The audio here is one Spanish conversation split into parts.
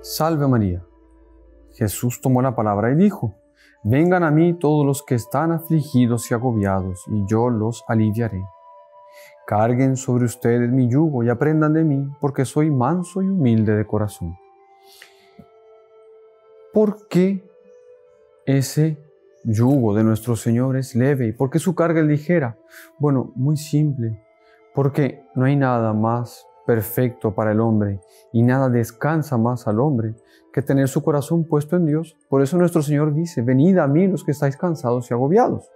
Salve María. Jesús tomó la palabra y dijo, Vengan a mí todos los que están afligidos y agobiados, y yo los aliviaré. Carguen sobre ustedes mi yugo y aprendan de mí, porque soy manso y humilde de corazón. ¿Por qué ese yugo de nuestro Señor es leve y por qué su carga es ligera? Bueno, muy simple, porque no hay nada más perfecto para el hombre y nada descansa más al hombre que tener su corazón puesto en Dios. Por eso nuestro Señor dice, venid a mí los que estáis cansados y agobiados.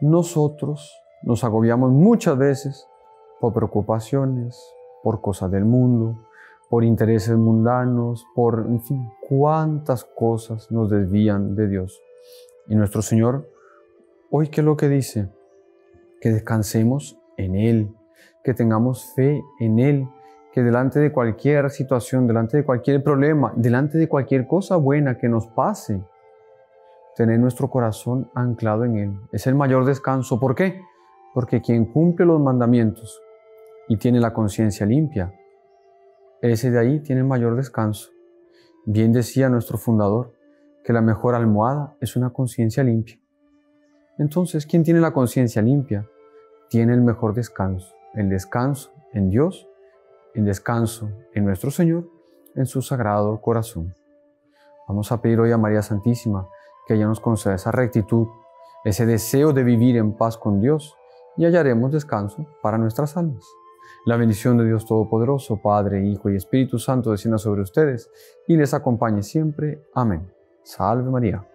Nosotros nos agobiamos muchas veces por preocupaciones, por cosas del mundo, por intereses mundanos, por, en fin, cuántas cosas nos desvían de Dios. Y nuestro Señor, hoy, ¿qué es lo que dice? Que descansemos en Él, que tengamos fe en Él, que delante de cualquier situación, delante de cualquier problema, delante de cualquier cosa buena que nos pase, tener nuestro corazón anclado en Él. Es el mayor descanso. ¿Por qué? Porque quien cumple los mandamientos y tiene la conciencia limpia, ese de ahí tiene mayor descanso. Bien decía nuestro fundador que la mejor almohada es una conciencia limpia. Entonces, ¿quién tiene la conciencia limpia? Tiene el mejor descanso, el descanso en Dios, el descanso en nuestro Señor, en su sagrado corazón. Vamos a pedir hoy a María Santísima que ella nos conceda esa rectitud, ese deseo de vivir en paz con Dios y hallaremos descanso para nuestras almas. La bendición de Dios Todopoderoso, Padre, Hijo y Espíritu Santo descienda sobre ustedes y les acompañe siempre. Amén. Salve María.